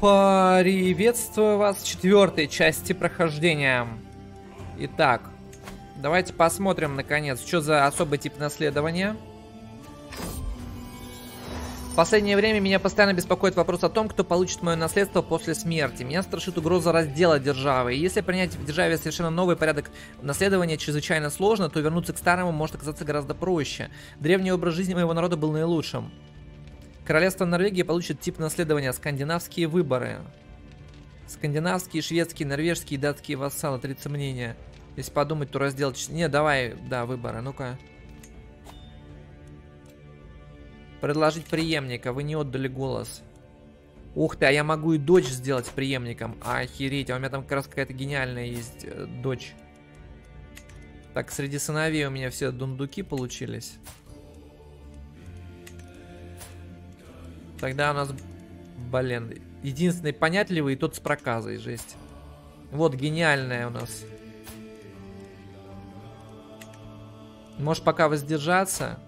Приветствую вас в четвертой части прохождения. Итак, давайте посмотрим, наконец, что за особый тип наследования. В последнее время меня постоянно беспокоит вопрос о том, кто получит мое наследство после смерти. Меня страшит угроза раздела державы. И если принять в державе совершенно новый порядок наследования чрезвычайно сложно, то вернуться к старому может оказаться гораздо проще. Древний образ жизни моего народа был наилучшим. Королевство Норвегии получит тип наследования скандинавские выборы. Скандинавские, шведские, норвежские, датские вассалы, 30 мнения. Если подумать, то раздел... Не, давай, да, выборы, ну-ка. Предложить преемника, вы не отдали голос. Ух ты, а я могу и дочь сделать преемником. Охереть, а у меня там как раз какая-то гениальная есть э, дочь. Так, среди сыновей у меня все дундуки получились. Тогда у нас, блин, единственный понятливый и тот с проказой, жесть. Вот гениальная у нас. Можешь пока воздержаться.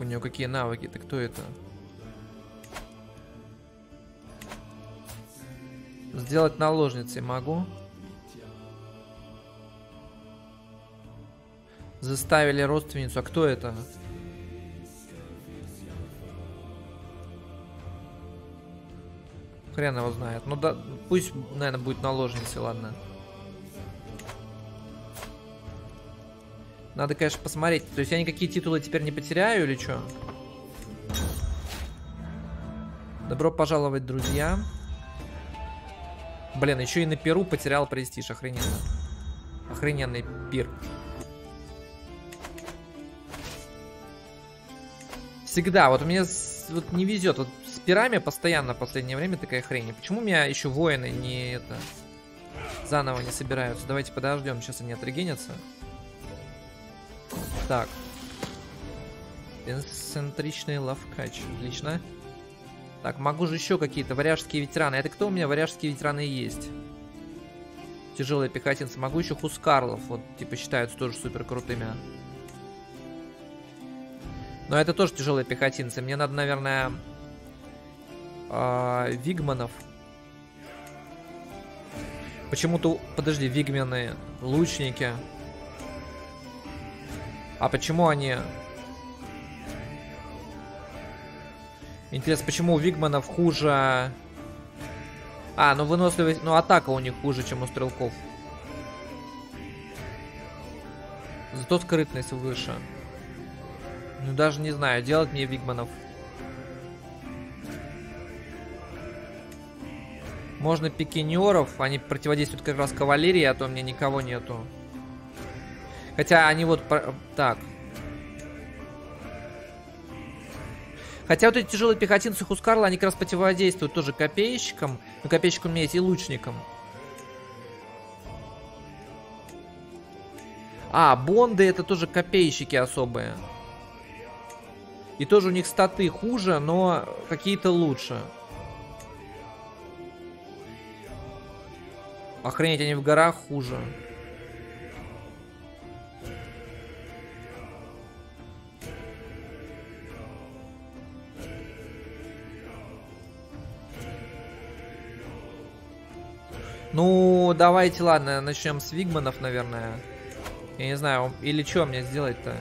У нее какие навыки? Ты кто это? Сделать наложницей могу. Заставили родственницу. А кто это? Хрен его знает. Ну да, пусть, наверное, будет наложницей, ладно. Надо, конечно, посмотреть. То есть я никакие титулы теперь не потеряю или что? Добро пожаловать, друзья. Блин, еще и на Перу потерял престиж. Охрененно. Охрененный пир. Всегда. Вот мне вот не везет. Вот с пирами постоянно в последнее время такая хрень. Почему у меня еще воины не это заново не собираются? Давайте подождем. Сейчас они отрегенятся. Так. Энцентричный лавкач. Отлично. Так, могу же еще какие-то варяжские ветераны. Это кто у меня варяжские ветераны есть? Тяжелые пехотинцы. Могу еще хускарлов. Вот, типа, считаются тоже супер крутыми. Но это тоже тяжелые пехотинцы. Мне надо, наверное, э, вигманов. Почему-то, подожди, вигмены, лучники. А почему они... Интересно, почему у Вигманов хуже... А, ну выносливость... Ну атака у них хуже, чем у стрелков. Зато скрытность выше. Ну даже не знаю, делать мне Вигманов. Можно пикинеров, они противодействуют как раз кавалерии, а то у меня никого нету. Хотя они вот... Так. Хотя вот эти тяжелые пехотинцы Хускарла, они как раз противодействуют тоже копейщикам. Ну, копейщикам у меня есть и лучникам. А, бонды это тоже копейщики особые. И тоже у них статы хуже, но какие-то лучше. Охренеть, они в горах хуже. Ну, давайте, ладно, начнем с Вигманов, наверное. Я не знаю, или что мне сделать-то?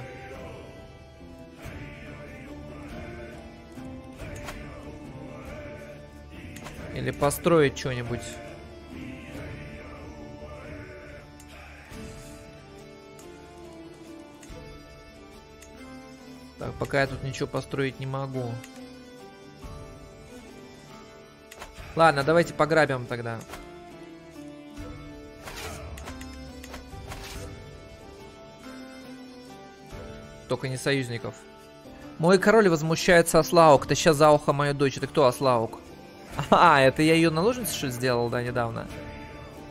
Или построить что-нибудь. Так, пока я тут ничего построить не могу. Ладно, давайте пограбим тогда. Только не союзников. Мой король возмущается Аслаук. Ты сейчас за ухо мою дочь. Это кто Аслаук? А, это я ее наложницу что сделал, да, недавно?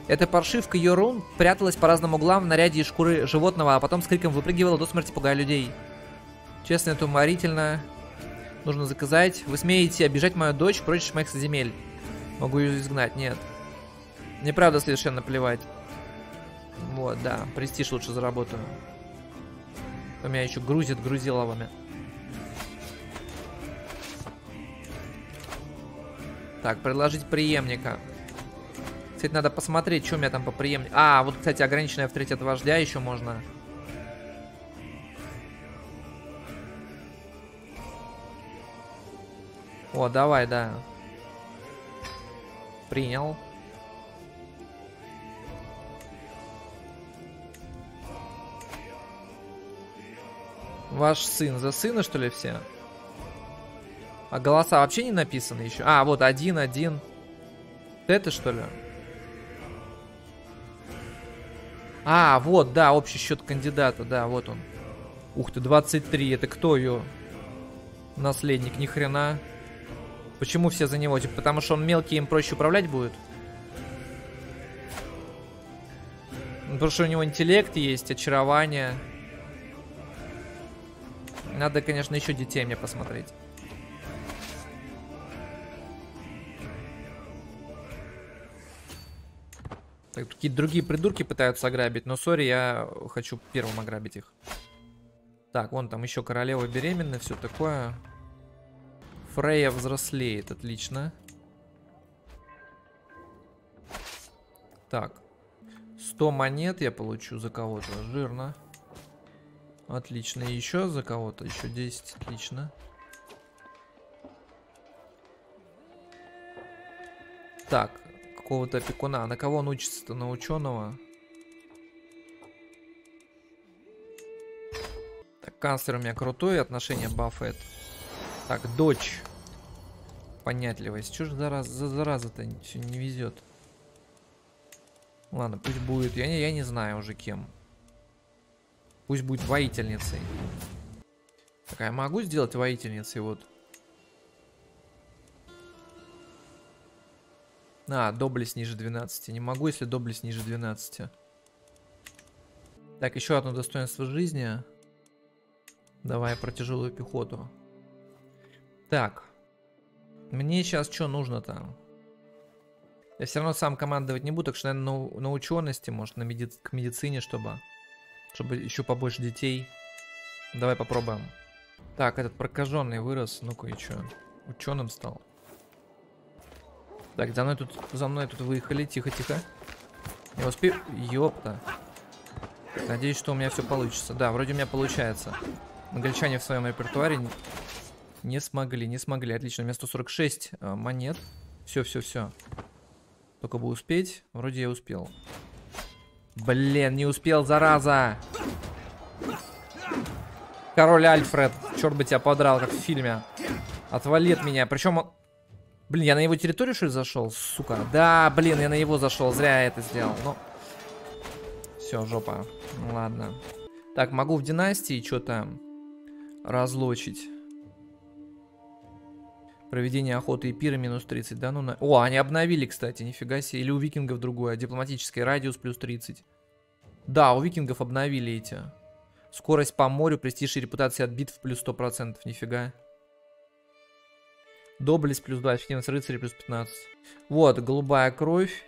Эта паршивка Йорун пряталась по разным углам в наряде из шкуры животного, а потом с криком выпрыгивала до смерти, пугая людей. Честно, это уморительно. Нужно заказать. Вы смеете обижать мою дочь против моих земель. Могу ее изгнать. Нет. Мне правда совершенно плевать. Вот, да. Престиж лучше заработаю. У меня еще грузит грузиловыми. Так, предложить преемника. Кстати, надо посмотреть, что у меня там по преемнику. А, вот, кстати, ограниченный авторитет вождя еще можно. О, давай, да. Принял. Ваш сын. За сына, что ли, все? А голоса вообще не написаны еще? А, вот один, один. Это что ли? А, вот, да, общий счет кандидата, да, вот он. Ух ты, 23, это кто ее? Наследник, ни хрена. Почему все за него? Типа, потому что он мелкий, им проще управлять будет? Ну, потому что у него интеллект есть, очарование. Надо, конечно, еще детей мне посмотреть. Так, какие-то другие придурки пытаются ограбить, но сори, я хочу первым ограбить их. Так, вон там еще королева беременная, все такое. Фрея взрослеет, отлично. Так. 100 монет я получу за кого-то, жирно. Отлично, еще за кого-то, еще 10, отлично. Так, какого-то опекуна. А на кого он учится-то? На ученого? Так, канцлер у меня крутой, отношение Баффет. Так, дочь. Понятливость. Что же зараз, за зараза-то все не везет? Ладно, пусть будет. Я не, я не знаю уже кем. Пусть будет воительницей. Так, а я могу сделать воительницей вот? А, доблесть ниже 12. Не могу, если доблесть ниже 12. Так, еще одно достоинство жизни. Давай про тяжелую пехоту. Так. Мне сейчас что нужно-то? Я все равно сам командовать не буду, так что, наверное, на, на учености, может, на меди к медицине, чтобы... Чтобы еще побольше детей. Давай попробуем. Так, этот прокаженный вырос. Ну-ка, и что? Ученым стал. Так, за мной тут, за мной тут выехали. Тихо, тихо. Не успею. Ёпта. Надеюсь, что у меня все получится. Да, вроде у меня получается. Англичане в своем репертуаре не смогли, не смогли. Отлично, у меня 146 э, монет. Все, все, все. Только бы успеть. Вроде я успел. Блин, не успел, зараза. Король Альфред. Черт бы тебя подрал, как в фильме. Отвали от меня. Причем он... Блин, я на его территорию, что ли, зашел? Сука. Да, блин, я на его зашел. Зря я это сделал. Ну. Все, жопа. Ладно. Так, могу в династии что-то разлочить. Проведение охоты и пира минус 30, да? Ну, на... О, они обновили, кстати, нифига себе. Или у викингов другое. Дипломатический радиус плюс 30. Да, у викингов обновили эти. Скорость по морю, престиж и репутация от битв плюс 100%. Нифига. Доблесть плюс 2, эффективность рыцаря плюс 15. Вот, голубая кровь.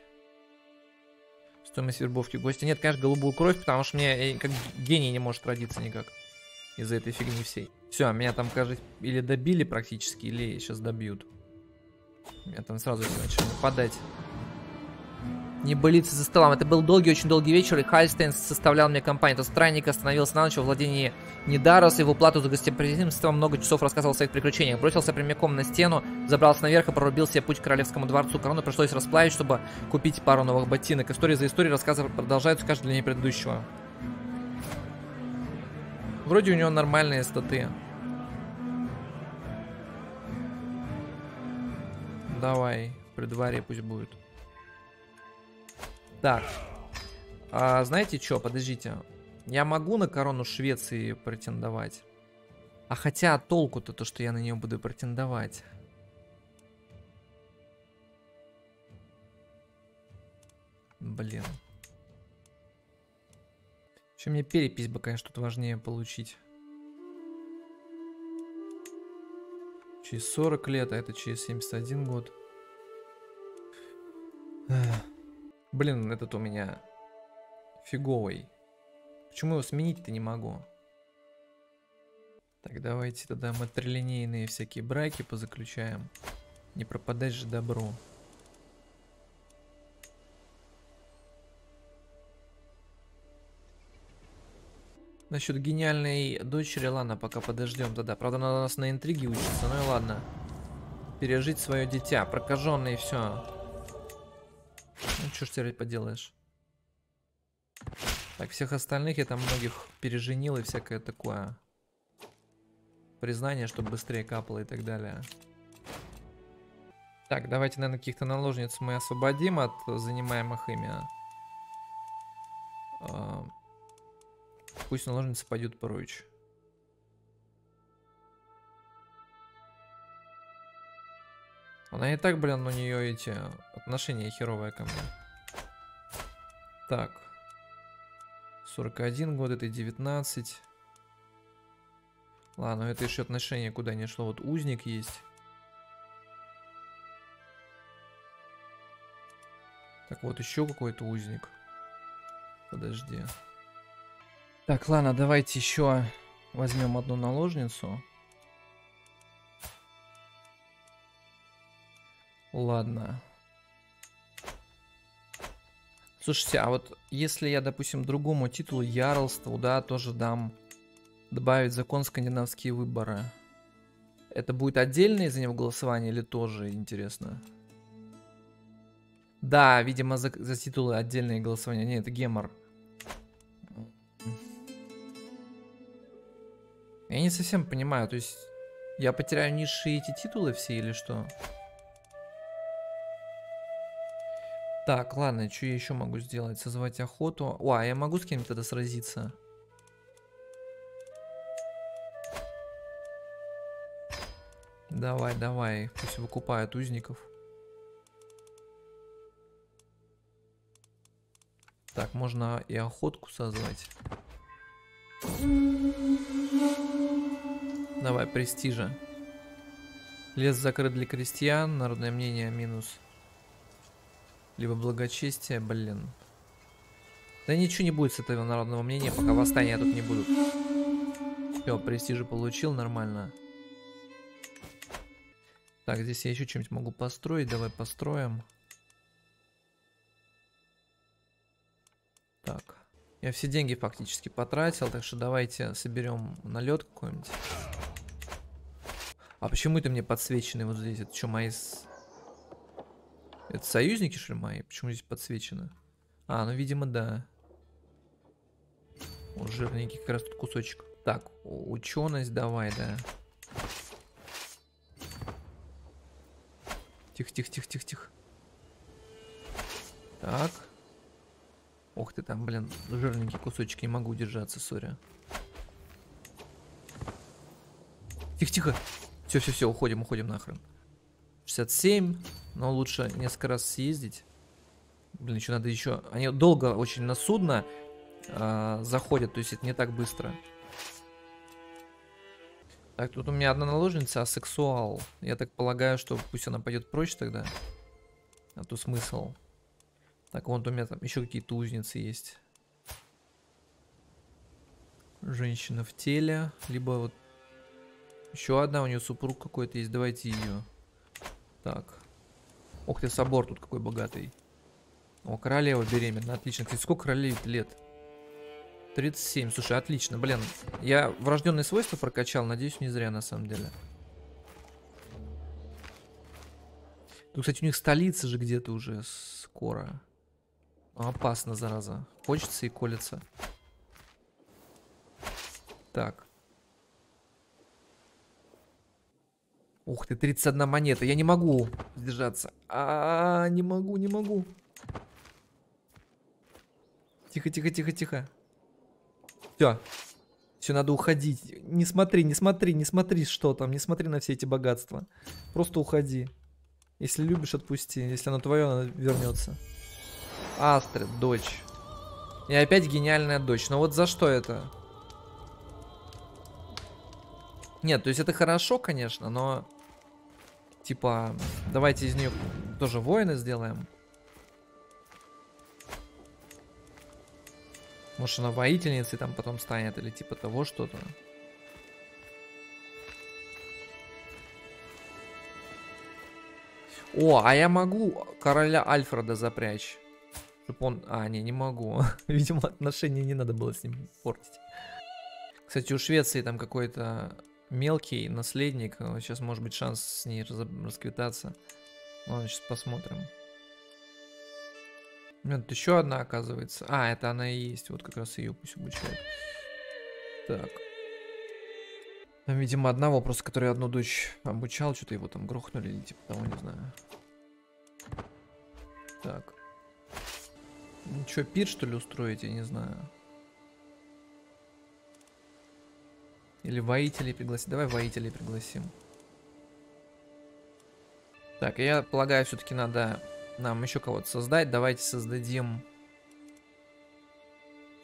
Стоимость вербовки гостя. Нет, конечно, голубую кровь, потому что мне э, как гений не может родиться никак. Из-за этой фигни всей. Все, меня там, кажется, или добили практически, или сейчас добьют. Меня там сразу начали нападать. Не болится за столом. Это был долгий, очень долгий вечер, и Хальстейн составлял мне компанию. Тот странник остановился на ночь во владении Недарос, и в уплату за гостеприимство много часов рассказывал о своих приключениях. Бросился прямиком на стену, забрался наверх и прорубил себе путь к королевскому дворцу. Корону пришлось расплавить, чтобы купить пару новых ботинок. История за историей рассказы продолжаются каждый длине предыдущего. Вроде у него нормальные статы. Давай, при дворе пусть будет. Так. А, знаете что, подождите. Я могу на корону Швеции претендовать? А хотя толку-то то, что я на нее буду претендовать. Блин. Еще мне перепись бы, конечно, тут важнее получить. Через 40 лет, а это через 71 год. Блин, этот у меня фиговый. Почему его сменить-то не могу? Так, давайте тогда матрилинейные всякие браки позаключаем. Не пропадать же добро. Насчет гениальной дочери, ладно, пока подождем тогда. Правда, надо нас на интриге учиться, ну и ладно. Пережить свое дитя, прокаженный все. Ну, что ж теперь поделаешь. Так, всех остальных я там многих переженил и всякое такое. Признание, чтобы быстрее капало и так далее. Так, давайте, наверное, каких-то наложниц мы освободим от занимаемых ими. Пусть наложница пойдет прочь. Она и так, блин, у нее эти отношения херовые ко мне. Так. 41 год, это 19. Ладно, это еще отношение куда не шло. Вот узник есть. Так, вот еще какой-то узник. Подожди. Так, ладно, давайте еще возьмем одну наложницу. Ладно. Слушайте, а вот если я, допустим, другому титулу Ярлству, да, тоже дам добавить закон скандинавские выборы, это будет отдельное за него голосование или тоже интересно? Да, видимо, за, за титулы отдельные голосования. Нет, это гемор. Я не совсем понимаю, то есть я потеряю низшие эти титулы все или что? Так, ладно, что я еще могу сделать? Созвать охоту. О, а я могу с кем-то тогда сразиться? Давай, давай. Пусть выкупают узников. Так, можно и охотку созвать. Давай, престижа. Лес закрыт для крестьян, народное мнение минус. Либо благочестие, блин. Да ничего не будет с этого народного мнения, пока восстания тут не будут. Все, престижи получил, нормально. Так, здесь я еще что-нибудь могу построить. Давай построим. Так. Я все деньги фактически потратил, так что давайте соберем налет какой-нибудь. А почему это мне подсвеченный вот здесь? Это что, мои это союзники, что ли, мои? Почему здесь подсвечено? А, ну, видимо, да. О, жирненький как раз тут кусочек. Так, ученость давай, да. Тихо, тихо, тихо, тихо, тихо. Так. Ох ты там, блин, жирненький кусочек, не могу удержаться, сори. Тихо, тихо. Все, все, все, уходим, уходим нахрен. 67, но лучше несколько раз съездить. Блин, еще надо еще... Они долго очень на судно э, заходят, то есть это не так быстро. Так, тут у меня одна наложница, асексуал. Я так полагаю, что пусть она пойдет прочь тогда. А то смысл. Так, вот у меня там еще какие-то узницы есть. Женщина в теле. Либо вот еще одна, у нее супруг какой-то есть. Давайте ее. Так. Ох ты, собор тут какой богатый. О, королева беременна, отлично. Кстати, сколько королей лет? 37, слушай, отлично, блин. Я врожденные свойства прокачал, надеюсь, не зря на самом деле. Тут, кстати, у них столица же где-то уже скоро. Опасно, зараза. Хочется и колется. Так. Ух ты, 31 монета. Я не могу сдержаться. А, -а, а, не могу, не могу. Тихо, тихо, тихо, тихо. Все. Все, надо уходить. Не смотри, не смотри, не смотри, что там. Не смотри на все эти богатства. Просто уходи. Если любишь, отпусти. Если оно твое, оно вернется. Астрид, дочь. И опять гениальная дочь. Но вот за что это? Нет, то есть это хорошо, конечно, но... Типа, давайте из нее тоже воины сделаем. Может, она воительницей там потом станет, или типа того что-то. О, а я могу короля Альфреда запрячь. Чтоб он... А, не, не могу. Видимо, отношения не надо было с ним портить. Кстати, у Швеции там какой-то мелкий наследник. Сейчас может быть шанс с ней расквитаться. Ладно, сейчас посмотрим. Нет, еще одна оказывается. А, это она и есть. Вот как раз ее пусть обучают. Так. Там, видимо, одного просто, который одну дочь обучал, что-то его там грохнули или типа того, не знаю. Так. Ну что, пир что ли устроить, я не знаю. Или воителей пригласить. Давай воителей пригласим. Так, я полагаю, все-таки надо нам еще кого-то создать. Давайте создадим...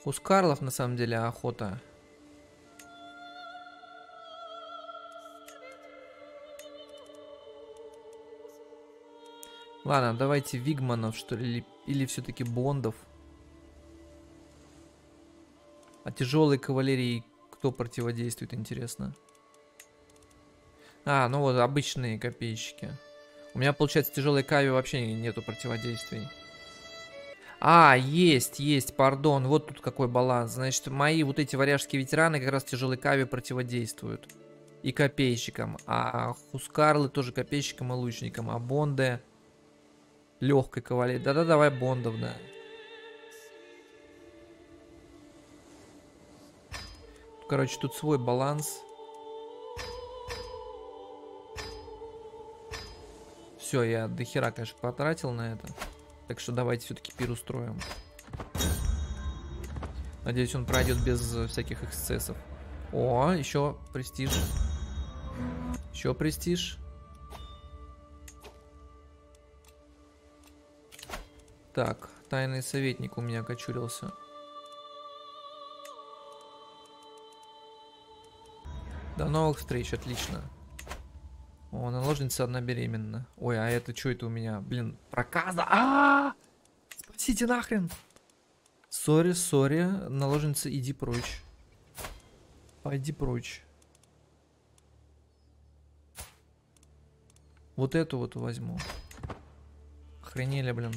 Хускарлов, на самом деле, охота. Ладно, давайте Вигманов, что ли, или, или все-таки Бондов. А тяжелой кавалерии кто противодействует, интересно? А, ну вот, обычные копейщики. У меня, получается, тяжелой кави вообще нету противодействий. А, есть, есть, пардон. Вот тут какой баланс. Значит, мои вот эти варяжские ветераны как раз тяжелой кави противодействуют. И копейщикам. А хускарлы тоже копейщикам и лучникам. А бонды легкой кавалерии. Да-да, давай бондов, да. Короче, тут свой баланс. Все, я до хера, конечно, потратил на это. Так что давайте все-таки пир устроим. Надеюсь, он пройдет без всяких эксцессов. О, еще престиж. Еще престиж. Так, тайный советник у меня кочурился. До новых встреч, отлично. О, наложница одна беременна. Ой, а это что это у меня? Блин, проказа. А, -а, -а! Спасите нахрен. Сори, сори, наложница, иди прочь. Пойди прочь. Вот эту вот возьму. Охренели, блин.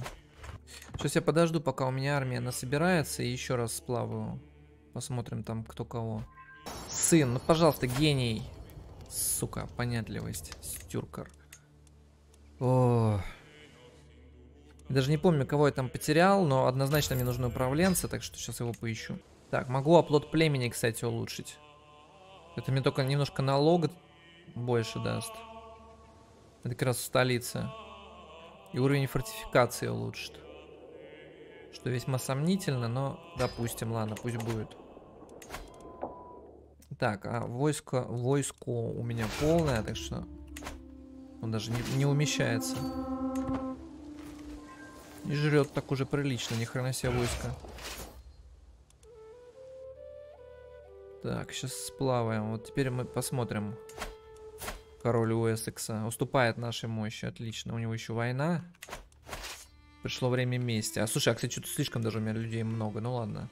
Сейчас я подожду, пока у меня армия насобирается, и еще раз сплаваю. Посмотрим там, кто кого. Сын, ну пожалуйста, гений. Сука, понятливость. Стюркер. О. Даже не помню, кого я там потерял, но однозначно мне нужны управленцы, так что сейчас его поищу. Так, могу оплот племени, кстати, улучшить. Это мне только немножко налог больше даст. Это как раз столица. И уровень фортификации улучшит. Что весьма сомнительно, но допустим, ладно, пусть будет. Так, а войско, войско у меня полное, так что он даже не, не умещается. И жрет так уже прилично, ни хрена себе войско. Так, сейчас сплаваем. Вот теперь мы посмотрим. Король Уэссекса. Уступает нашей мощи. Отлично. У него еще война. Пришло время мести. А слушай, а кстати, что-то слишком даже у меня людей много. Ну ладно.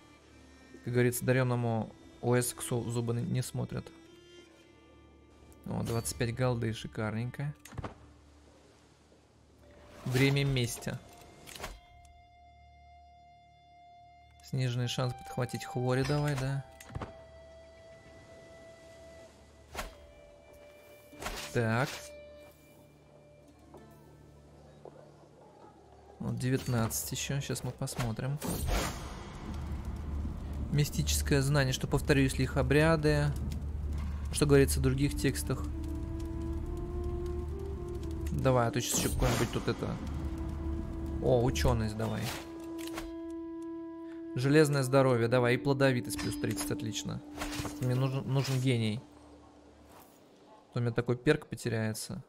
Как говорится, дареному Уэссексу зубы не смотрят. О, 25 голды, шикарненько. Время мести. Сниженный шанс подхватить хвори давай, да. Так. Вот 19 еще. Сейчас мы посмотрим. Мистическое знание, что повторю, если их обряды. Что говорится в других текстах. Давай, а то сейчас еще какой-нибудь тут это... О, ученость давай. Железное здоровье, давай. И плодовитость плюс 30, отлично. Мне нужен, нужен гений. У меня такой перк потеряется.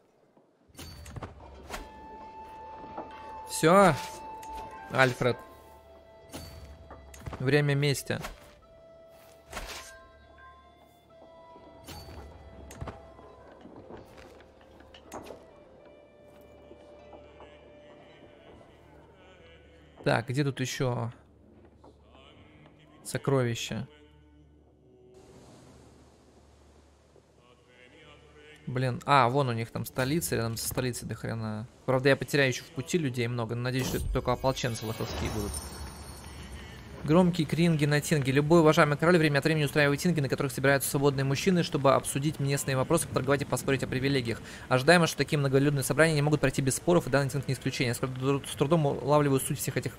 Все. Альфред. Время мести. Так, где тут еще сокровища? Блин, а, вон у них там столица, рядом со столицей до хрена. Правда, я потеряю еще в пути людей много, но надеюсь, что это только ополченцы лоховские будут. Громкие кринги на тинге. Любой уважаемый король время от времени устраивает тинги, на которых собираются свободные мужчины, чтобы обсудить местные вопросы, поторговать и поспорить о привилегиях. Ожидаемо, что такие многолюдные собрания не могут пройти без споров, и данный тинг не исключение. Я с трудом улавливаю суть всех этих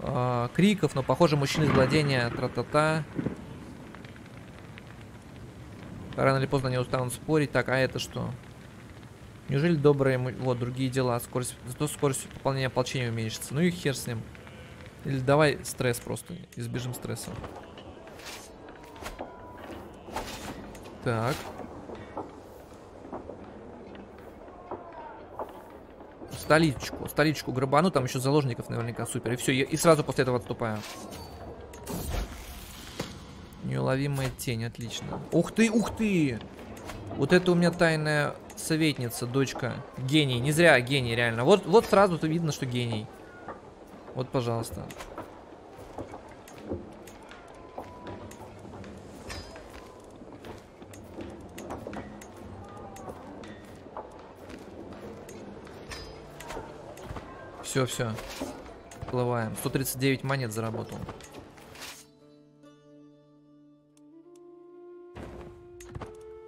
э, криков, но, похоже, мужчины из владения тра-та-та. Рано или поздно они устанут спорить. Так, а это что? Неужели добрые... Вот, другие дела. Скорость... Зато скорость пополнения ополчения уменьшится. Ну и хер с ним. Или давай стресс просто, избежим стресса. Так. Столичку, столичку грабану, там еще заложников наверняка супер. И все, и сразу после этого отступаю. Неуловимая тень, отлично. Ух ты, ух ты! Вот это у меня тайная советница, дочка. Гений, не зря гений, реально. Вот, вот сразу видно, что гений. Вот, пожалуйста. Все, все. Плываем. 139 монет заработал.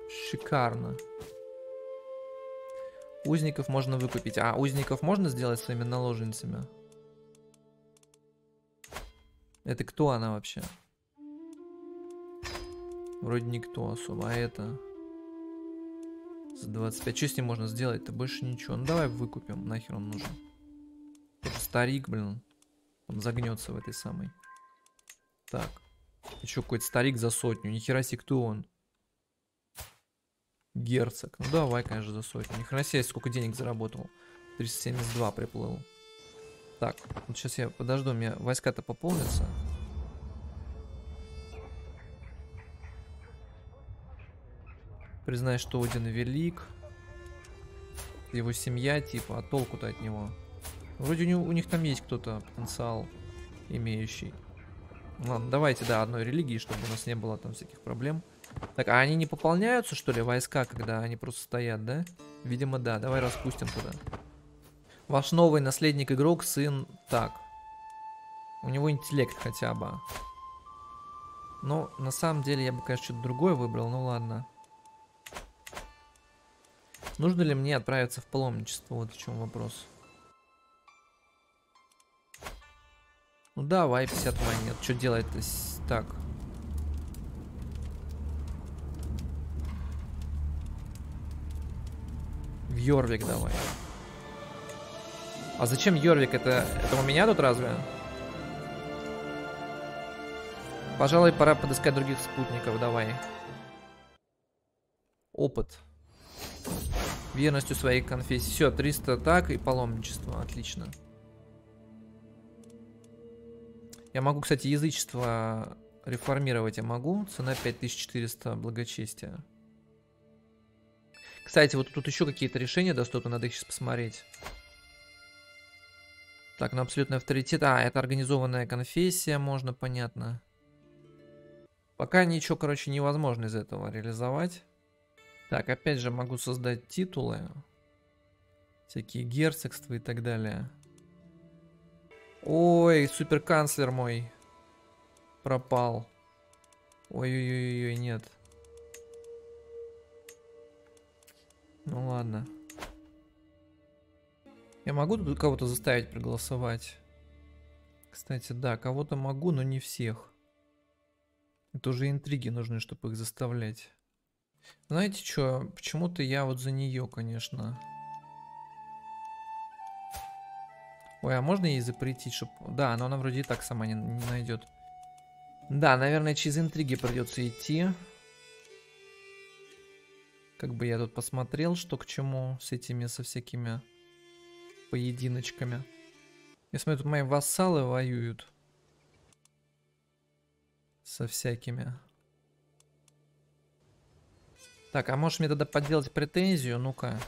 Шикарно. Узников можно выкупить. А, узников можно сделать своими наложницами? Это кто она вообще? Вроде никто особо, а это... За 25. Что с ним можно сделать-то? Больше ничего. Ну давай выкупим. Нахер он нужен. Это старик, блин. Он загнется в этой самой. Так. Еще какой-то старик за сотню. Нихера себе, кто он? Герцог. Ну давай, конечно, за сотню. Нихера себе, сколько денег заработал. 372 приплыл. Так, вот сейчас я подожду, у меня войска-то пополнятся. Признай, что Один велик. Его семья, типа, а толку-то от него? Вроде у, него, у них там есть кто-то, потенциал имеющий. Ладно, давайте, да, одной религии, чтобы у нас не было там всяких проблем. Так, а они не пополняются, что ли, войска, когда они просто стоят, да? Видимо, да. Давай распустим туда. Ваш новый наследник игрок, сын... Так. У него интеллект хотя бы. Но на самом деле я бы, конечно, что-то другое выбрал. Ну ладно. Нужно ли мне отправиться в паломничество? Вот в чем вопрос. Ну давай, 50 монет. Что делать-то? Так. В Йорвик давай. А зачем Йорвик? Это, это у меня тут разве? Пожалуй, пора подыскать других спутников. Давай. Опыт. Верностью своей конфессии. Все, 300 так и паломничество. Отлично. Я могу, кстати, язычество реформировать. Я могу. Цена 5400 благочестия. Кстати, вот тут еще какие-то решения доступны. Надо их сейчас посмотреть. Так, ну абсолютный авторитет. А, это организованная конфессия, можно, понятно. Пока ничего, короче, невозможно из этого реализовать. Так, опять же, могу создать титулы. Всякие герцогства и так далее. Ой, суперканцлер мой пропал. Ой-ой-ой, нет. Ну ладно. Я могу тут кого-то заставить проголосовать? Кстати, да, кого-то могу, но не всех. Это уже интриги нужны, чтобы их заставлять. Знаете что, почему-то я вот за нее, конечно. Ой, а можно ей запретить, чтобы... Да, но она вроде и так сама не, не найдет. Да, наверное, через интриги придется идти. Как бы я тут посмотрел, что к чему с этими, со всякими поединочками. Я смотрю, тут мои вассалы воюют. Со всякими. Так, а можешь мне тогда подделать претензию? Ну-ка.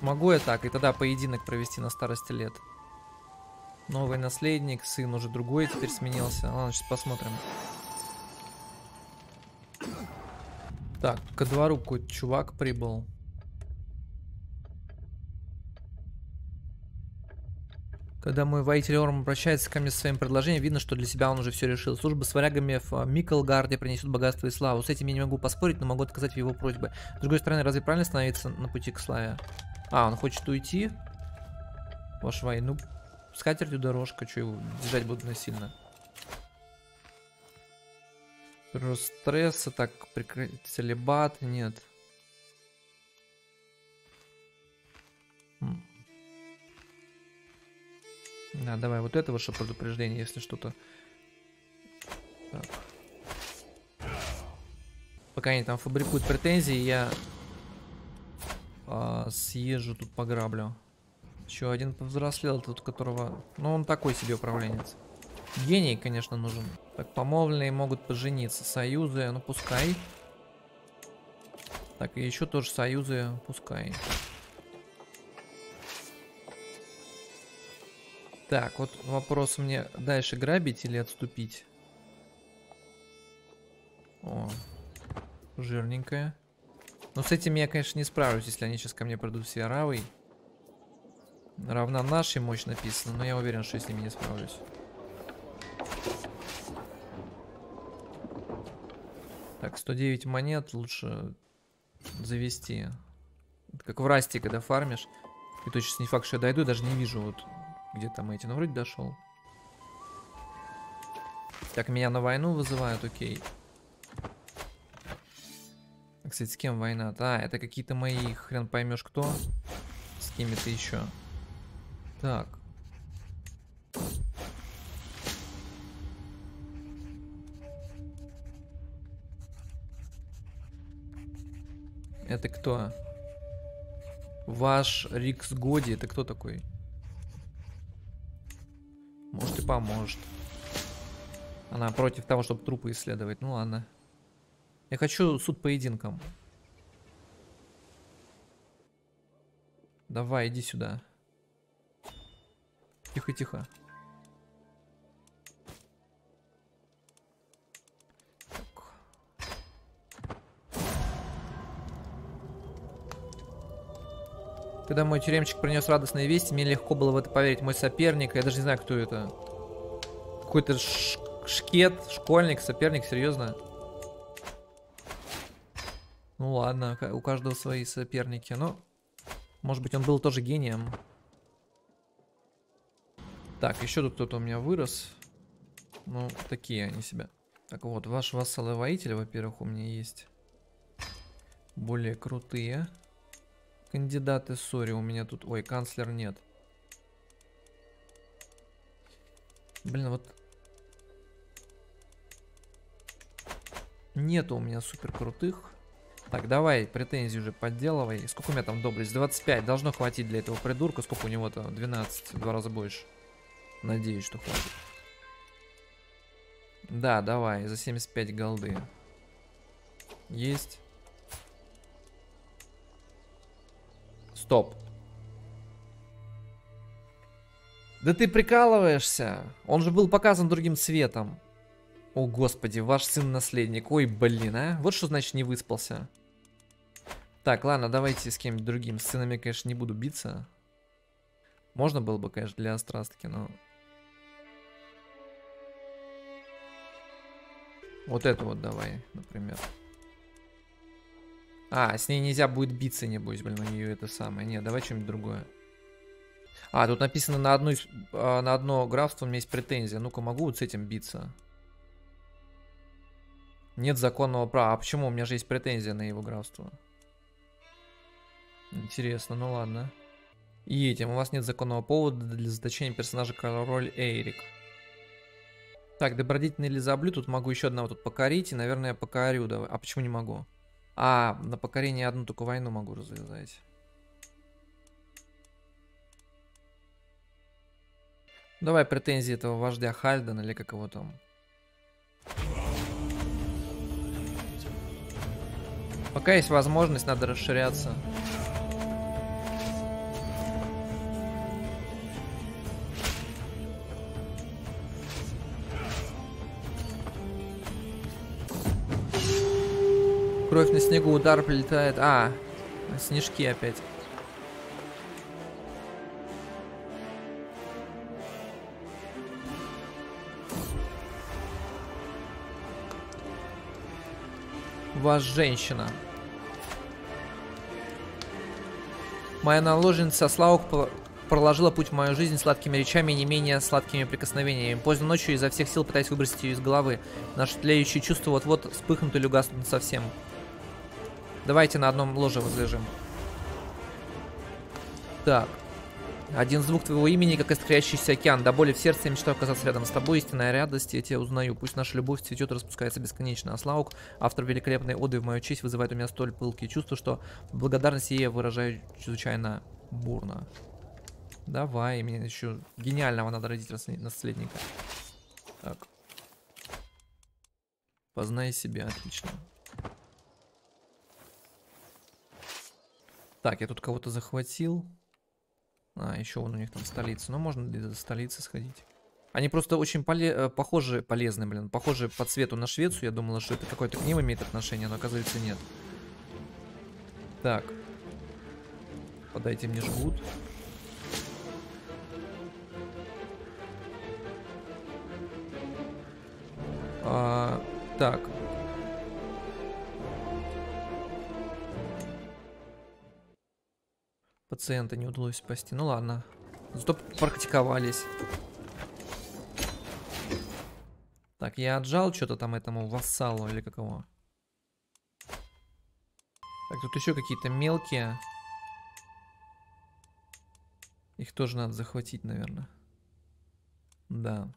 Могу я так, и тогда поединок провести на старости лет. Новый наследник, сын уже другой теперь сменился. Ладно, сейчас посмотрим. Так, ко двору какой-то чувак прибыл. Когда мой воитель Орм обращается ко мне со своим предложением, видно, что для себя он уже все решил. Служба с варягами в а, Микклгарде принесет богатство и славу. С этим я не могу поспорить, но могу отказать в его просьбе. С другой стороны, разве правильно становиться на пути к славе? А, он хочет уйти? Ваш войну. С катертью дорожка, что его держать буду насильно. Рост стресса, так, прикрыть целебат, нет. Да, давай вот это ваше предупреждение, если что-то... Пока они там фабрикуют претензии, я а, съезжу тут пограблю. Еще один повзрослел, тут которого... Ну, он такой себе управленец. Гений, конечно, нужен. Так, помолвленные могут пожениться. Союзы, ну пускай. Так, и еще тоже союзы, пускай. Так, вот вопрос мне дальше грабить или отступить? О, жирненькая. Но с этим я, конечно, не справлюсь, если они сейчас ко мне придут все равой. Равна нашей мощь написано, но я уверен, что я с ними не справлюсь. Так, 109 монет лучше завести. Это как в Расте, когда фармишь. И то сейчас не факт, что я дойду, даже не вижу вот где там эти? Ну, вроде дошел. Так, меня на войну вызывают, окей. Кстати, с кем война? Да, это какие-то мои, хрен поймешь кто. С кем-то еще. Так. Это кто? Ваш Рикс Годи, это кто такой? Может и поможет. Она против того, чтобы трупы исследовать. Ну ладно. Я хочу суд поединком. Давай, иди сюда. Тихо-тихо. Когда мой тюремчик принес радостные вести, мне легко было в это поверить. Мой соперник, я даже не знаю, кто это. Какой-то шкет, школьник, соперник, серьезно? Ну ладно, у каждого свои соперники. Но, может быть, он был тоже гением. Так, еще тут кто-то у меня вырос. Ну, такие они себя. Так вот, ваш вассал и воитель, во-первых, у меня есть. Более крутые. Кандидаты, сори, у меня тут... Ой, канцлер нет. Блин, вот... Нету у меня супер крутых. Так, давай, претензии уже подделывай. Сколько у меня там доблесть? 25. Должно хватить для этого придурка. Сколько у него-то? 12. Два раза больше. Надеюсь, что хватит. Да, давай, за 75 голды. Есть. Стоп. Да ты прикалываешься. Он же был показан другим цветом. О, господи, ваш сын наследник. Ой, блин, а. Вот что значит не выспался. Так, ладно, давайте с кем-нибудь другим. С сынами, конечно, не буду биться. Можно было бы, конечно, для острастки, но... Вот это вот давай, например. А, с ней нельзя будет биться, небось, блин, у нее это самое. Нет, давай что-нибудь другое. А, тут написано на, одну, а, на одно графство у меня есть претензия. Ну-ка, могу вот с этим биться? Нет законного права. А почему? У меня же есть претензия на его графство. Интересно, ну ладно. И этим, у вас нет законного повода для заточения персонажа король Эйрик. Так, добродетельный Лизаблю, тут могу еще одного тут покорить, и, наверное, покорю. Давай. А почему не могу? А, на покорение одну только войну могу развязать. Давай претензии этого вождя Хальдена или как его там. Пока есть возможность, надо расширяться. Кровь на снегу, удар прилетает. А, снежки опять. Вас женщина. Моя наложница Слаук проложила путь в мою жизнь сладкими речами и не менее сладкими прикосновениями. Поздно ночью изо всех сил пытаясь выбросить ее из головы. Наши тлеющие чувства вот-вот вспыхнут или угаснут совсем. Давайте на одном ложе возлежим. Так. Один звук твоего имени, как искрящийся океан. До боли в сердце я мечтаю оказаться рядом с тобой. Истинная радость, я тебя узнаю. Пусть наша любовь цветет и распускается бесконечно. А Слаук, автор великолепной оды в мою честь, вызывает у меня столь пылкие чувства, что благодарность я выражаю чрезвычайно бурно. Давай, мне еще гениального надо родить наследника. Так. Познай себя, отлично. Так, я тут кого-то захватил. А, еще вон у них там столица. Ну, можно до столицы сходить. Они просто очень поле э, похожи, полезны, блин. Похожи по цвету на Швецию. Я думала, что это какое-то к ним имеет отношение, но оказывается нет. Так. Подайте мне жгут. А, так. Пациента не удалось спасти. Ну ладно. Зато практиковались. Так, я отжал что-то там этому вассалу или какого. Так, тут еще какие-то мелкие. Их тоже надо захватить, наверное. Да.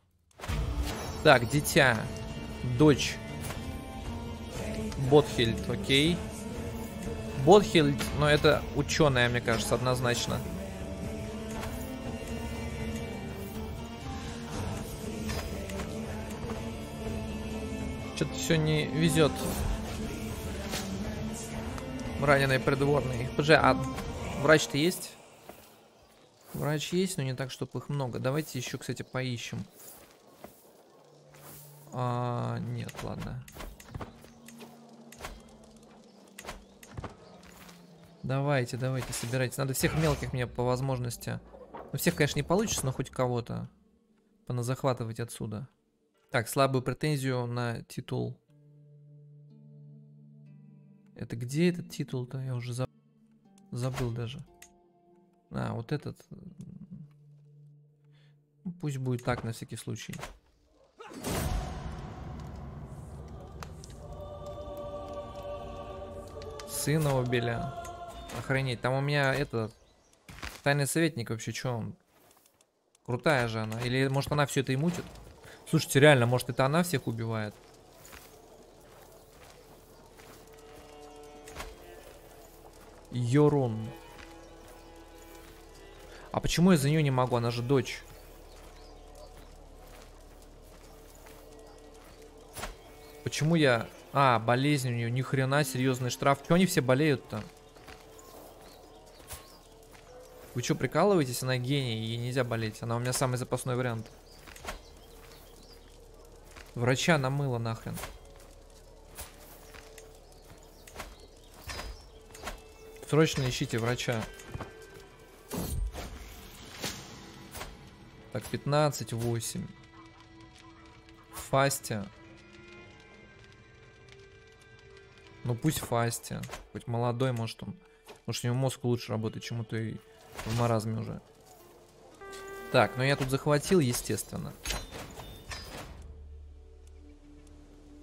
Так, дитя. Дочь. Ботхельд, окей. Ботхельд, но это ученая, мне кажется, однозначно. Что-то все не везет. Раненый придворный. Подожди, а врач-то есть? Врач есть, но не так, чтобы их много. Давайте еще, кстати, поищем. А, нет, ладно. Давайте, давайте, собирайте. Надо всех мелких мне по возможности. Ну, всех, конечно, не получится, но хоть кого-то поназахватывать отсюда. Так, слабую претензию на титул. Это где этот титул-то? Я уже заб... забыл даже. А, вот этот. Ну, пусть будет так, на всякий случай. Сына убили. Охренеть. Там у меня это... Тайный советник вообще, что он? Крутая же она. Или может она все это и мутит? Слушайте, реально, может это она всех убивает? Йорун. А почему я за нее не могу? Она же дочь. Почему я а, болезнь у нее, ни хрена, серьезный штраф. Чего они все болеют-то? Вы что, прикалываетесь? Она гений, ей нельзя болеть. Она у меня самый запасной вариант. Врача намыло нахрен. Срочно ищите врача. Так, 15, 8. Фастя. Ну пусть Фасти. Хоть молодой, может он. Может у него мозг лучше работает, чем у той в маразме уже. Так, ну я тут захватил, естественно.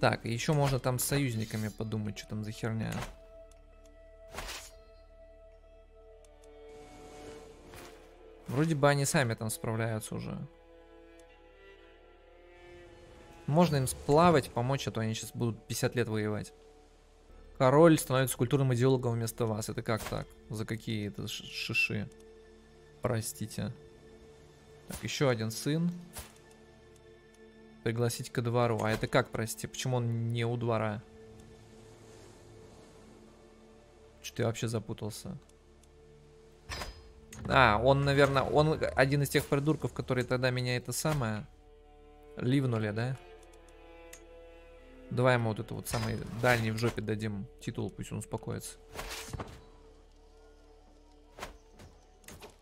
Так, еще можно там с союзниками подумать, что там за херня. Вроде бы они сами там справляются уже. Можно им сплавать, помочь, а то они сейчас будут 50 лет воевать. Король становится культурным идеологом вместо вас. Это как так? За какие это шиши? Простите. Так, еще один сын. Пригласить ко двору. А это как, прости? Почему он не у двора? Что я вообще запутался? А, он, наверное, он один из тех придурков, которые тогда меня это самое ливнули, да? Давай ему вот это вот самый дальний в жопе дадим титул, пусть он успокоится.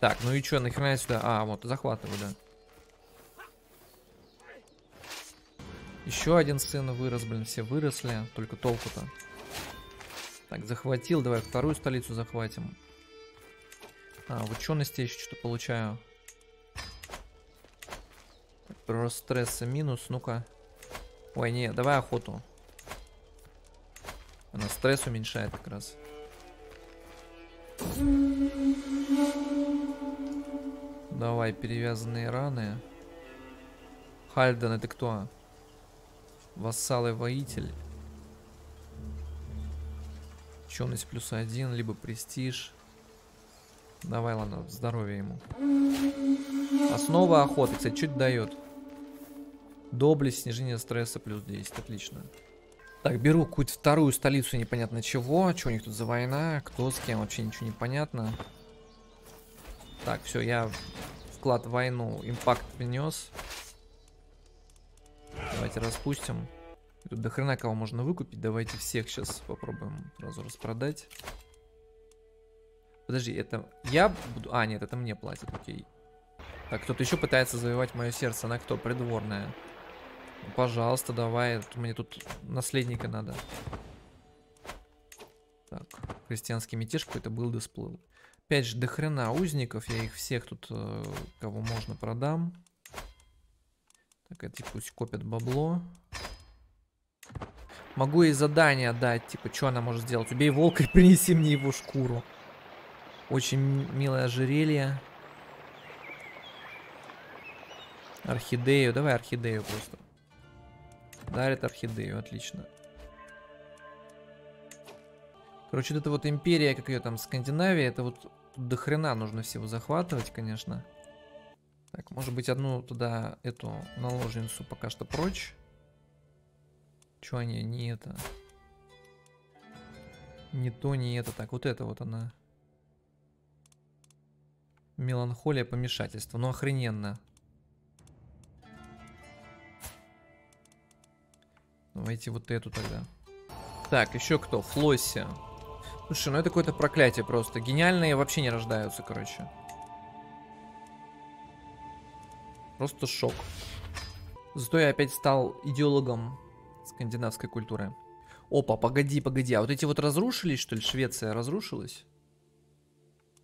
Так, ну и что, нахрена я сюда? А, вот, захватываю, да. Еще один сын вырос, блин, все выросли, только толку-то. Так, захватил, давай вторую столицу захватим. А, в учености я еще что-то получаю. Рост стресса минус, ну-ка. Ой, не, давай охоту. Она стресс уменьшает как раз. Давай, перевязанные раны. Хальден, это кто? Вассал и воитель. Ученость плюс один, либо престиж. Давай, ладно, здоровье ему. Основа охоты. Кстати, это дает? Доблесть, снижение стресса плюс 10. Отлично. Так, беру какую-то вторую столицу непонятно чего. Что у них тут за война? Кто с кем? Вообще ничего не понятно. Так, все, я вклад в войну, импакт внес. Давайте распустим. Тут до хрена кого можно выкупить. Давайте всех сейчас попробуем сразу распродать. Подожди, это я буду... А, нет, это мне платят, окей. Так, кто-то еще пытается завоевать мое сердце. Она кто? Придворная. Ну, пожалуйста, давай. Мне тут наследника надо. Так, христианский мятеж какой-то был да. Опять же, до хрена узников. Я их всех тут, э, кого можно, продам. Так, эти пусть копят бабло. Могу ей задание дать, типа, что она может сделать? Убей волка и принеси мне его шкуру. Очень милое ожерелье. Орхидею. Давай орхидею просто. Дарит орхидею, отлично. Короче, вот эта вот империя, как ее там, Скандинавия, это вот Тут до хрена нужно всего захватывать, конечно. Так, может быть, одну туда, эту наложницу пока что прочь. Че они, не это. Не то, не это. Так, вот это вот она. Меланхолия, помешательство. Ну, охрененно. Давайте вот эту тогда. Так, еще кто? Флосси. Слушай, ну это какое-то проклятие просто. Гениальные вообще не рождаются, короче. Просто шок. Зато я опять стал идеологом скандинавской культуры. Опа, погоди, погоди. А вот эти вот разрушились, что ли? Швеция разрушилась?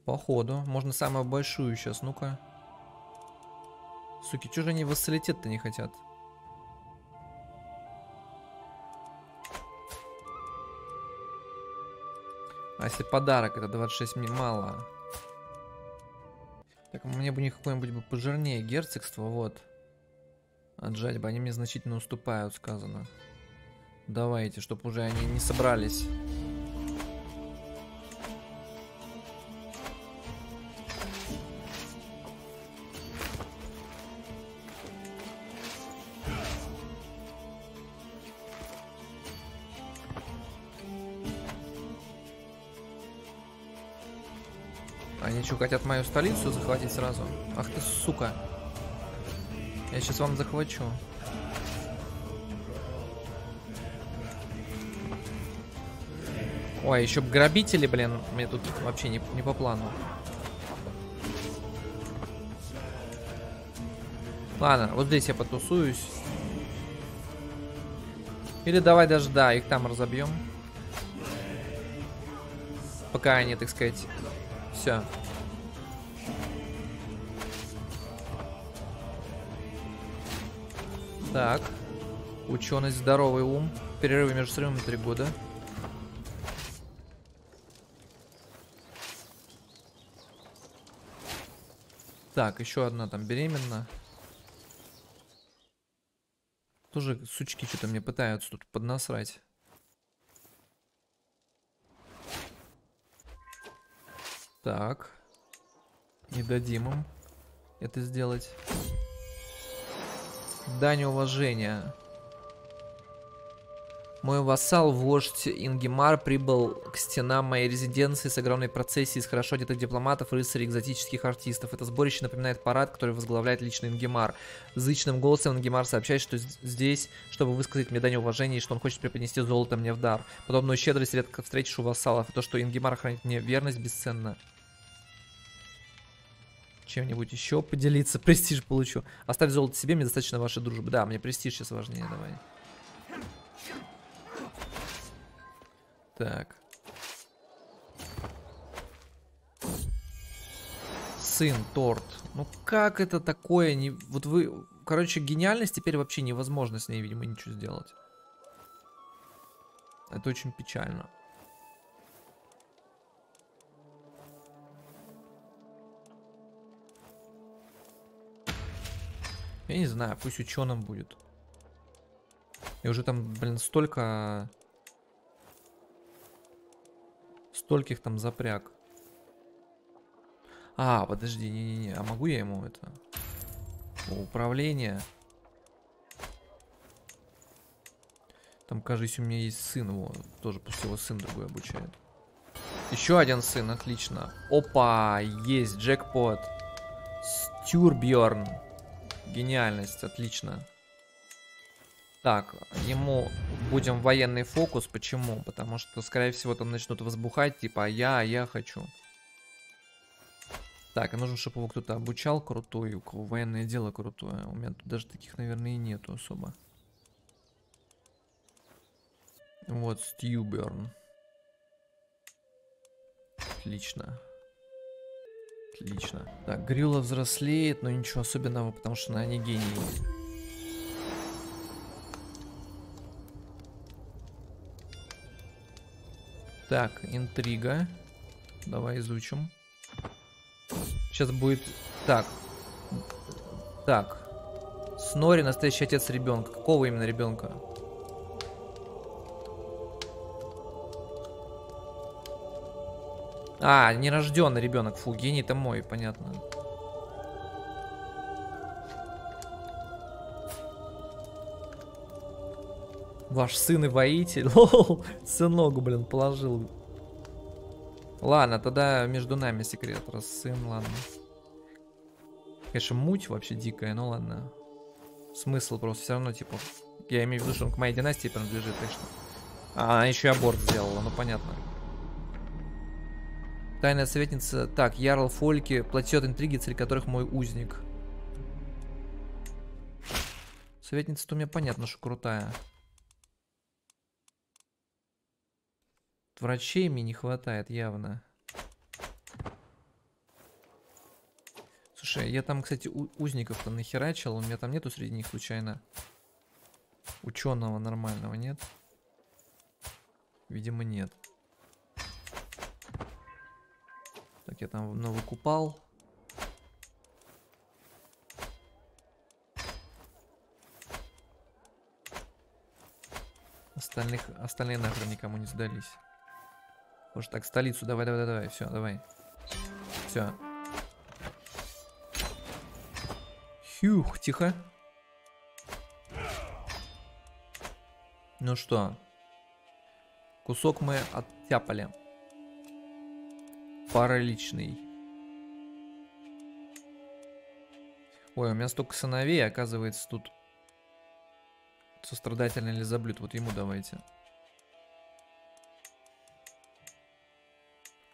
Походу. Можно самую большую сейчас. Ну-ка. Суки, что же они вассалитет-то не хотят? Если подарок, это 26 мне мало. Так, мне бы них какое-нибудь бы пожирнее герцогство, вот. Отжать бы, они мне значительно уступают, сказано. Давайте, чтобы уже они не собрались. Что, хотят мою столицу захватить сразу? Ах ты, сука. Я сейчас вам захвачу. Ой, еще грабители, блин, мне тут вообще не, не по плану. Ладно, вот здесь я потусуюсь. Или давай даже, да, их там разобьем. Пока они, так сказать, все. Так. Ученость, здоровый ум. Перерывы между срывами три года. Так, еще одна там беременна. Тоже сучки что-то мне пытаются тут поднасрать. Так. Не дадим им это сделать. Дань уважения. Мой вассал, вождь Ингемар, прибыл к стенам моей резиденции с огромной процессией из хорошо одетых дипломатов, рыцарей, экзотических артистов. Это сборище напоминает парад, который возглавляет лично Ингемар. Зычным голосом Ингемар сообщает, что здесь, чтобы высказать мне дань уважения, и что он хочет преподнести золото мне в дар. Подобную щедрость редко встретишь у вассалов, и то, что Ингемар хранит мне верность, бесценно. Чем-нибудь еще поделиться, престиж получу. Оставь золото себе, мне достаточно вашей дружбы. Да, мне престиж сейчас важнее, давай. Так. Сын, торт. Ну как это такое? Не... Вот вы... Короче, гениальность теперь вообще невозможно с ней, видимо, ничего сделать. Это очень печально. Я не знаю, пусть ученым будет. И уже там, блин, столько стольких там запряг. А, подожди, не-не-не, а могу я ему это? Управление. Там, кажется, у меня есть сын его. Тоже пусть его сын другой обучает. Еще один сын, отлично. Опа, есть джекпот. Стюрбьорн. Гениальность, отлично. Так, ему будем военный фокус. Почему? Потому что, скорее всего, там начнут возбухать, типа, а я, а я хочу. Так, и нужно, чтобы его кто-то обучал крутой, у кого военное дело крутое. У меня тут даже таких, наверное, и нету особо. Вот, Стьюберн. Отлично. Отлично. Так, Грилла взрослеет, но ничего особенного, потому что она не гений. Так, интрига. Давай изучим. Сейчас будет... Так. Так. Снори настоящий отец ребенка. Какого именно ребенка? А, нерожденный ребенок. Фу, гений-то мой, понятно. Ваш сын и воитель. Лол, сынок, блин, положил. Ладно, тогда между нами секрет, раз сын, ладно. Конечно, муть вообще дикая, но ладно. Смысл просто все равно, типа... Я имею в виду, что он к моей династии принадлежит, так что... А, она еще аборт сделала, ну понятно. Тайная советница... Так, Ярл Фольки платит интриги, цель которых мой узник. Советница-то у меня понятно, что крутая. Врачей мне не хватает явно. Слушай, я там, кстати, узников-то нахерачил. У меня там нету среди них случайно ученого нормального, нет? Видимо, нет. Так, я там ну, выкупал. Остальных, остальные нахрен никому не сдались. Может так, столицу, давай, давай, давай, все, давай. Все. Хюх, тихо. Ну что? Кусок мы оттяпали. Параличный. Ой, у меня столько сыновей, оказывается, тут сострадательный лизоблюд. Вот ему давайте.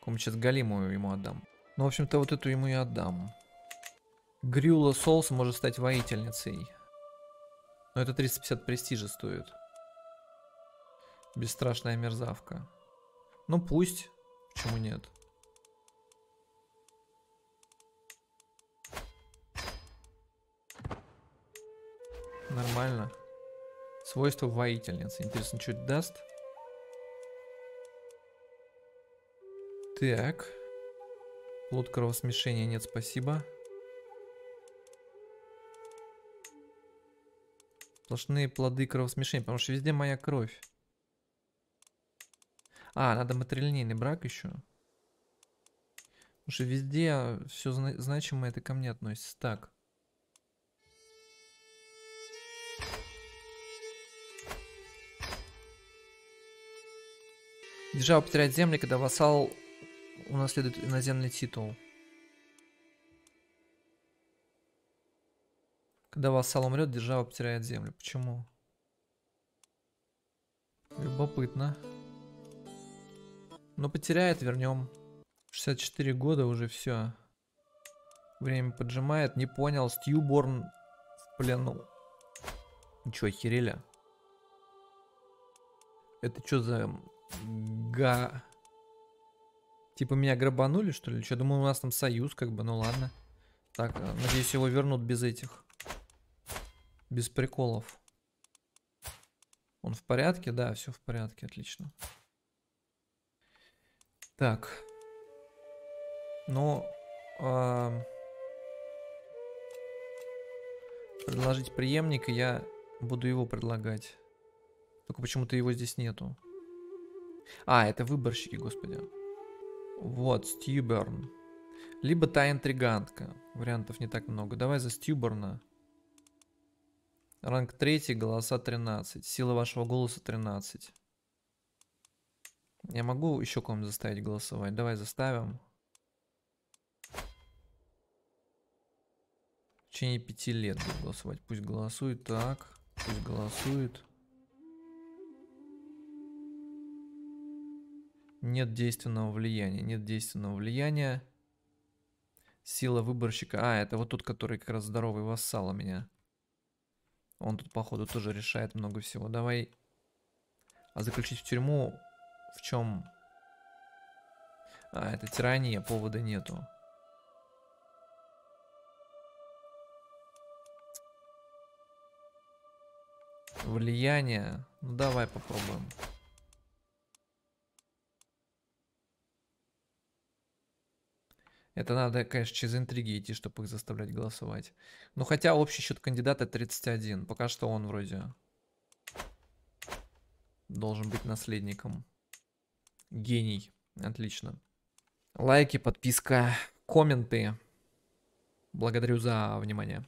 Кому сейчас Галиму ему отдам. Ну, в общем-то, вот эту ему и отдам. Грюла Солс может стать воительницей. Но это 350 престижа стоит. Бесстрашная мерзавка. Ну пусть. Почему нет? Нормально. Свойство воительницы. Интересно, что это даст? Так. Плод кровосмешения нет, спасибо. Сплошные плоды кровосмешения, потому что везде моя кровь. А, надо матрилинейный брак еще. Потому что везде все зна значимое это ко мне относится. Так. Держава потеряет земли, когда вассал унаследует иноземный титул. Когда вассал умрет, держава потеряет землю. Почему? Любопытно. Но потеряет, вернем. 64 года уже все. Время поджимает. Не понял. Стьюборн в плену. Ничего, охерели? Это что за га... Типа меня грабанули, что ли? Что, думаю, у нас там союз, как бы, ну ладно. Так, э, надеюсь, его вернут без этих. Без приколов. Он в порядке? Да, все в порядке, отлично. Так. Ну, э, предложить преемника я буду его предлагать. Только почему-то его здесь нету. А, это выборщики, господи. Вот, Стьюберн. Либо та интригантка. Вариантов не так много. Давай за Стьюберна. Ранг 3, голоса 13. Сила вашего голоса 13. Я могу еще кого-нибудь заставить голосовать? Давай заставим. В течение пяти лет будет голосовать. Пусть голосует. Так. Пусть голосует. Нет действенного влияния. Нет действенного влияния. Сила выборщика. А, это вот тот, который как раз здоровый вассал у меня. Он тут, походу, тоже решает много всего. Давай. А заключить в тюрьму в чем? А, это тирания, повода нету. Влияние. Ну давай попробуем. Это надо, конечно, через интриги идти, чтобы их заставлять голосовать. Ну, хотя общий счет кандидата 31. Пока что он вроде должен быть наследником. Гений. Отлично. Лайки, подписка, комменты. Благодарю за внимание.